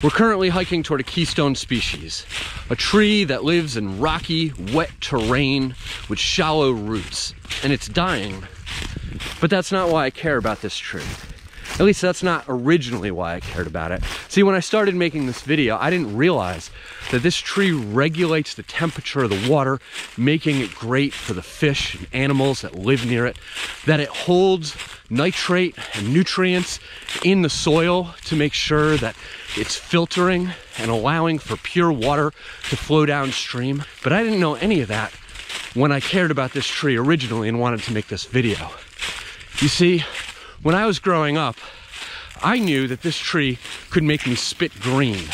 We're currently hiking toward a keystone species, a tree that lives in rocky, wet terrain with shallow roots, and it's dying. But that's not why I care about this tree. At least that's not originally why I cared about it. See, when I started making this video, I didn't realize that this tree regulates the temperature of the water, making it great for the fish and animals that live near it, that it holds nitrate and nutrients in the soil to make sure that it's filtering and allowing for pure water to flow downstream. But I didn't know any of that when I cared about this tree originally and wanted to make this video. You see, when I was growing up, I knew that this tree could make me spit green.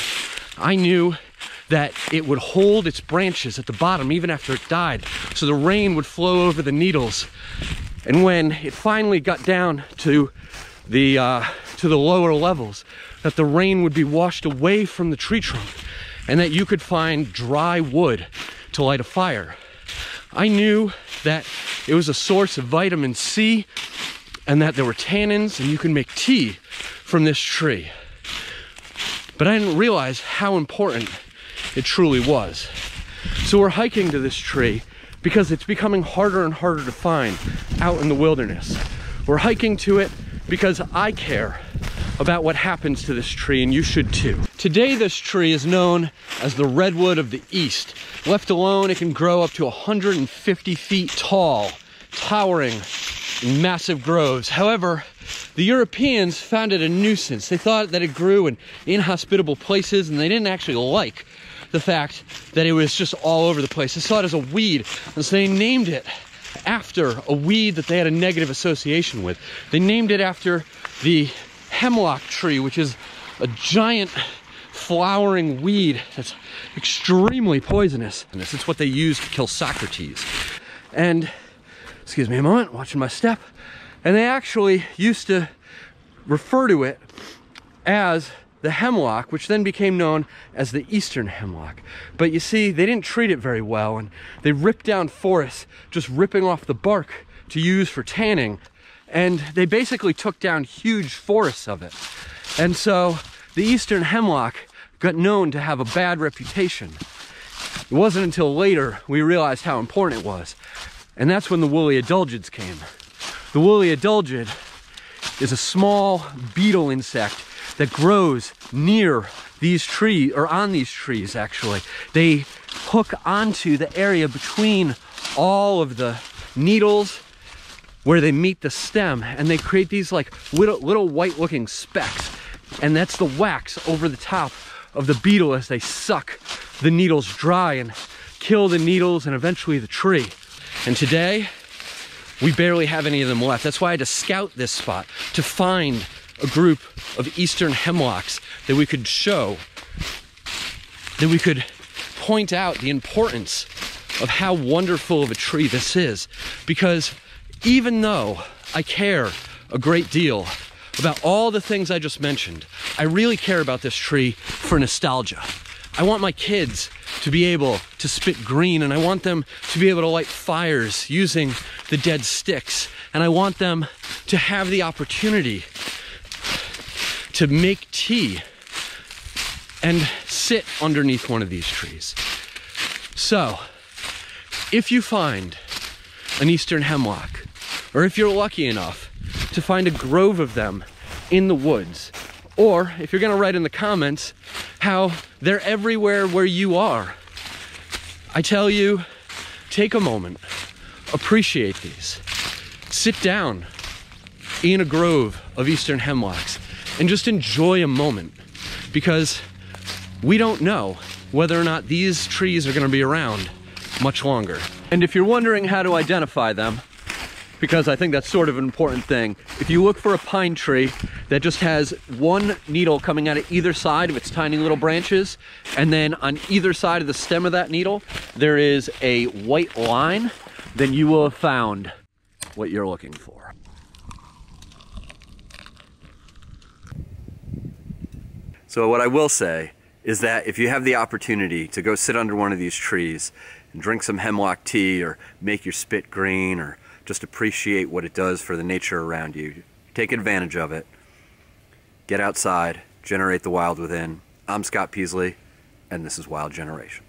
I knew that it would hold its branches at the bottom even after it died. So the rain would flow over the needles. And when it finally got down to the uh, to the lower levels that the rain would be washed away from the tree trunk and that you could find dry wood to light a fire. I knew that it was a source of vitamin C and that there were tannins and you can make tea from this tree. But I didn't realize how important it truly was. So we're hiking to this tree because it's becoming harder and harder to find out in the wilderness. We're hiking to it because I care about what happens to this tree and you should too. Today this tree is known as the redwood of the east. Left alone it can grow up to 150 feet tall, towering in massive groves. However, the Europeans found it a nuisance. They thought that it grew in inhospitable places and they didn't actually like the fact that it was just all over the place. They saw it as a weed, and so they named it after a weed that they had a negative association with. They named it after the hemlock tree, which is a giant flowering weed that's extremely poisonous. And this is what they used to kill Socrates. And excuse me a moment, watching my step. And they actually used to refer to it as the hemlock, which then became known as the eastern hemlock. But you see, they didn't treat it very well, and they ripped down forests, just ripping off the bark to use for tanning. And they basically took down huge forests of it. And so the eastern hemlock got known to have a bad reputation. It wasn't until later we realized how important it was. And that's when the woolly adelgids came. The woolly adelgid is a small beetle insect that grows near these trees, or on these trees actually. They hook onto the area between all of the needles where they meet the stem and they create these like little, little white looking specks. And that's the wax over the top of the beetle as they suck the needles dry and kill the needles and eventually the tree. And today, we barely have any of them left. That's why I had to scout this spot to find a group of eastern hemlocks that we could show, that we could point out the importance of how wonderful of a tree this is. Because even though I care a great deal about all the things I just mentioned, I really care about this tree for nostalgia. I want my kids to be able to spit green and I want them to be able to light fires using the dead sticks. And I want them to have the opportunity to make tea and sit underneath one of these trees. So, if you find an eastern hemlock, or if you're lucky enough to find a grove of them in the woods, or if you're gonna write in the comments how they're everywhere where you are, I tell you, take a moment, appreciate these. Sit down in a grove of eastern hemlocks and just enjoy a moment because we don't know whether or not these trees are gonna be around much longer. And if you're wondering how to identify them, because I think that's sort of an important thing. If you look for a pine tree that just has one needle coming out of either side of its tiny little branches, and then on either side of the stem of that needle, there is a white line, then you will have found what you're looking for. So what I will say is that if you have the opportunity to go sit under one of these trees and drink some hemlock tea or make your spit green or just appreciate what it does for the nature around you. Take advantage of it. Get outside, generate the wild within, I'm Scott Peasley, and this is Wild Generation.